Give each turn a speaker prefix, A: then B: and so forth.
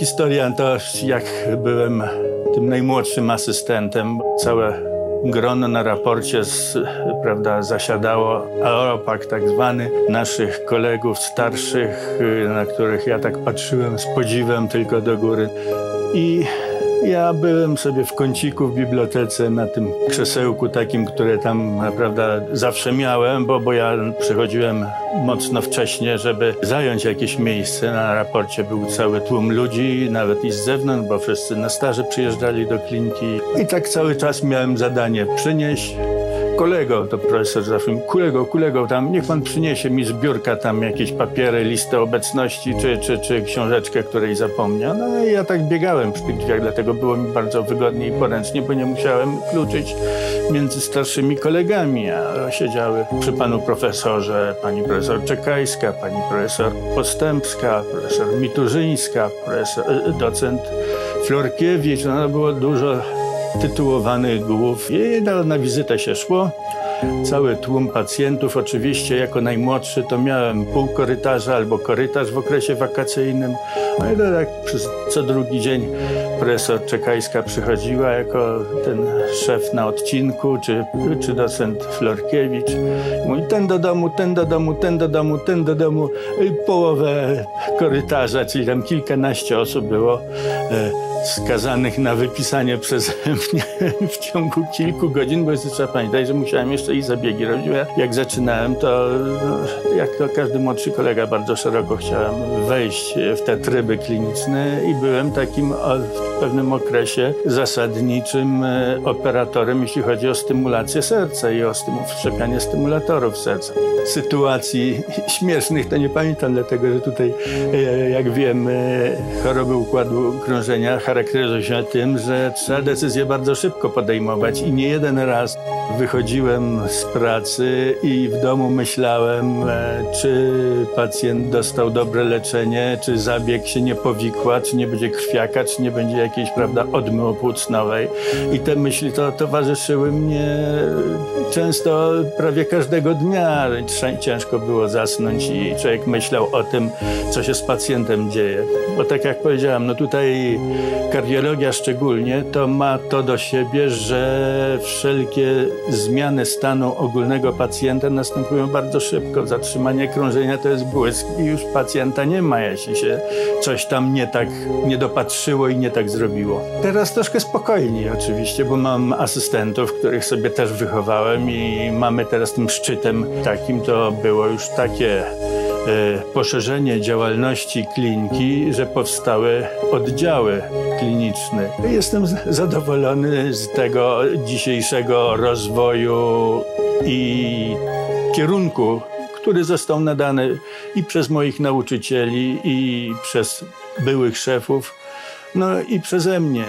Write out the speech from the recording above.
A: historia to jak byłem tym najmłodszym asystentem. Całe grono na raporcie z, prawda, zasiadało Aeropak tak zwany, naszych kolegów starszych, na których ja tak patrzyłem z podziwem tylko do góry. I ja byłem sobie w kąciku w bibliotece na tym krzesełku takim, które tam prawda, zawsze miałem, bo, bo ja przychodziłem mocno wcześnie, żeby zająć jakieś miejsce. Na raporcie był cały tłum ludzi, nawet i z zewnątrz, bo wszyscy na staże przyjeżdżali do kliniki. I tak cały czas miałem zadanie przynieść kolego, to profesor zawsze mi, kolego, kolego, tam niech pan przyniesie mi z biurka tam jakieś papiery, listę obecności, czy, czy, czy książeczkę, której zapomniał. No i ja tak biegałem przy tych drzwiach, dlatego było mi bardzo wygodnie i poręcznie, bo nie musiałem kluczyć między starszymi kolegami, a siedziały przy panu profesorze, pani profesor Czekajska, pani profesor Postępska, profesor Miturzyńska, profesor, docent Florkiewicz, no było dużo tytułowanych głów i na, na wizytę się szło. Cały tłum pacjentów, oczywiście jako najmłodszy to miałem pół korytarza albo korytarz w okresie wakacyjnym. No i tak co drugi dzień profesor Czekajska przychodziła jako ten szef na odcinku, czy, czy docent Florkiewicz. Mówi ten do domu, ten do domu, ten do domu, ten do domu. I połowę korytarza, czyli tam kilkanaście osób było. Skazanych na wypisanie przeze mnie w ciągu kilku godzin, bo jeszcze trzeba pamiętać, że musiałem jeszcze i zabiegi robić. Jak zaczynałem, to no, jak to każdy młodszy kolega bardzo szeroko chciałem wejść w te tryby kliniczne i byłem takim pewnym okresie zasadniczym e, operatorem, jeśli chodzi o stymulację serca i o wszczepianie stymulatorów serca. Sytuacji śmiesznych to nie pamiętam, dlatego że tutaj, e, jak wiem, e, choroby układu krążenia charakteryzuje się tym, że trzeba decyzje bardzo szybko podejmować i nie jeden raz wychodziłem z pracy i w domu myślałem, czy pacjent dostał dobre leczenie, czy zabieg się nie powikła, czy nie będzie krwiaka, czy nie będzie jakiejś, prawda, odmył płucnowej. I te myśli to towarzyszyły mnie często prawie każdego dnia. Ciężko było zasnąć i człowiek myślał o tym, co się z pacjentem dzieje. Bo tak jak powiedziałem, no tutaj kardiologia szczególnie to ma to do siebie, że wszelkie zmiany stanu ogólnego pacjenta następują bardzo szybko. Zatrzymanie krążenia to jest błysk i już pacjenta nie ma, jeśli się coś tam nie tak nie dopatrzyło i nie tak zrobiło. Teraz troszkę spokojniej oczywiście, bo mam asystentów, których sobie też wychowałem i mamy teraz tym szczytem takim, to było już takie E, poszerzenie działalności kliniki, że powstały oddziały kliniczne. Jestem zadowolony z tego dzisiejszego rozwoju i kierunku, który został nadany i przez moich nauczycieli, i przez byłych szefów, no i przeze mnie.